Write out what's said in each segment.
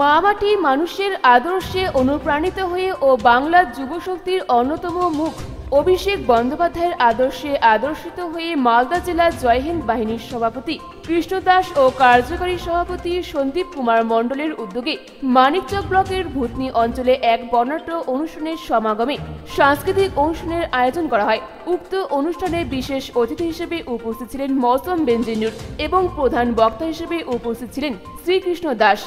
মা মাটি মানুষের আদর্শে অনুপ্রাণিত হয়ে ও বাংলার যুবশক্তির অন্যতম মুখ অভিষেক বন্দ্যোপাধ্যায়ের আদর্শে আদর্শিত হয়ে মালদা জেলার জয়হিন্দ বাহিনীর সভাপতি কৃষ্ণ দাস ও কার্যকরী সভাপতি সন্দীপ কুমার মণ্ডলের উদ্যোগে মানিকচক ব্লকের ভূতনি অঞ্চলে এক বর্ণাঢ্য অনুষ্ঠানের সমাগমে সাংস্কৃতিক অনুষ্ঠানের আয়োজন করা হয়। উক্ত অনুষ্ঠানে বিশেষ অতিথি হিসেবে উপস্থিত ছিলেন মৌসম বেঞ্জিনুর এবং প্রধান বক্তা হিসেবে উপস্থিত ছিলেন শ্রীকৃষ্ণ দাস।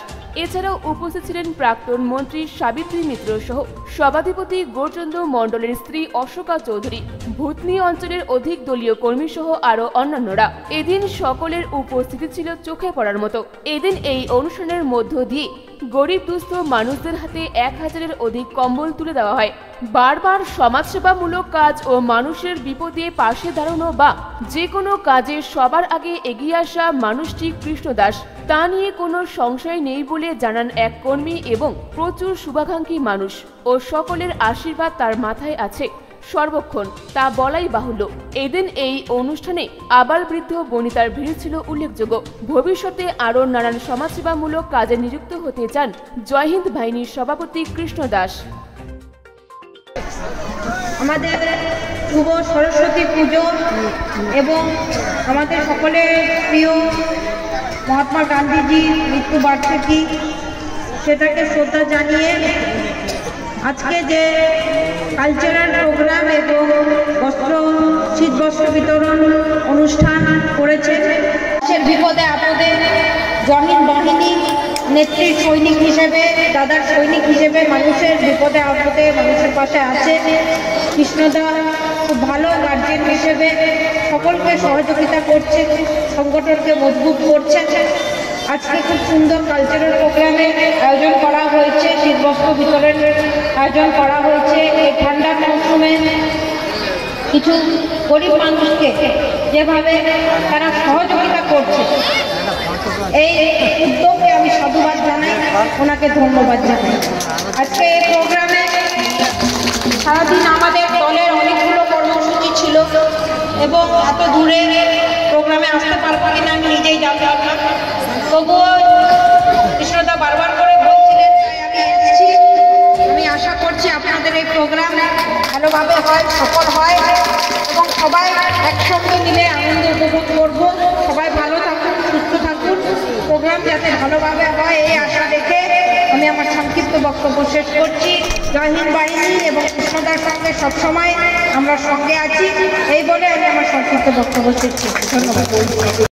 এছাড়াও উপস্থিত ছিলেন প্রাক্তন মন্ত্রী সাবিত্রী মিত্র সহ সভাধিপতি গোরচন্দ্র মণ্ডলের স্ত্রী অশোকা চৌধুরী, ভূতনি অঞ্চলের অধিক দলীয় কর্মী সহ আরও অন্যান্যরা। এদিন সকলের উপস্থিতি ছিল চোখে পড়ার মতো। এদিন এই অনুষ্ঠানের মধ্য দিয়ে গরিব দুস্থ মানুষদের হাতে এক হাজারের অধিক কম্বল তুলে দেওয়া হয়। বারবার সমাজসেবামূলক কাজ ও মানুষের বিপদে পাশে দাঁড়ানো বা যে কোনো কাজে সবার আগে এগিয়ে আসা মানুষটি কৃষ্ণ দাস। তা নিয়ে কোনো সংশয় নেই বলে জানান এক কর্মী এবং প্রচুর শুভাকাঙ্ক্ষী মানুষ ও সকলের আশীর্বাদ তার মাথায় আছে। সর্বক্ষণ তা বলাই বাহুল্য। এদিন এই অনুষ্ঠানে আবার বৃদ্ধ বনিতার ভিড় ছিল উল্লেখযোগ্য। ভবিষ্যতে আরও নানান সমাজসেবামূলক কাজে নিযুক্ত হতে চান জয়হিন্দ বাহিনীর সভাপতি কৃষ্ণ দাস। আমাদের শুভ সরস্বতী পুজো এবং আমাদের সকলের প্রিয় মহাত্মা গান্ধীজির মৃত্যুবার্ষিকী সেটাকে শ্রদ্ধা জানিয়ে আজকে যে কালচারাল প্রোগ্রাম এবং বস্ত্র শীত বস্ত্র বিতরণ অনুষ্ঠান করেছে, সে বিপদে আপদে জহিন বাহিনী নেত্রী সৈনিক হিসেবে, দাদার সৈনিক হিসেবে মানুষের বিপদে, আপদে মানুষের পাশে আছে। কৃষ্ণদা খুব ভালো গার্জেন হিসেবে সকলকে সহযোগিতা করছে সংগঠনকে মজবুত করছে আজকে খুব সুন্দর কালচারাল প্রোগ্রামের আয়োজন করা হয়েছে, শীতবস্ত্র বিতরণের আয়োজন করা হয়েছে। এই ঠান্ডার মৌসুমে কিছু গরিব মানুষকে যেভাবে তারা সহযোগিতা করছে এই উদ্যোগকে আমি সাধুবাদ জানাই ওনাকে ধন্যবাদ জানাই। আজকে এই প্রোগ্রামে সারাদিন আমাদের দলের অনেকগুলো কর্মসূচি ছিল এবং এত দূরে প্রোগ্রামে আসতে পারব কিনা আমি নিজেই জানতাম না। তবুও কৃষ্ণদা বারবার করে বলছিলেন আমি এসেছি। আমি আশা করছি আপনাদের এই প্রোগ্রাম ভালোভাবে হয়, সফল হয় এবং সবাই একসঙ্গে মিলে আনন্দ উপভোগ করব। সবাই ভালো থাকুন, সুস্থ থাকুন। প্রোগ্রাম যাতে ভালোভাবে হয়, এই আশা আমি আমার সংক্ষিপ্ত বক্তব্য শেষ করছি। জয় হিন্দ বাহিনী এবং কৃষ্ণদার সঙ্গে সবসময় আমরা সঙ্গে আছি। এই বলে আমি আমার সংক্ষিপ্ত বক্তব্য শেষ করছি। ধন্যবাদ।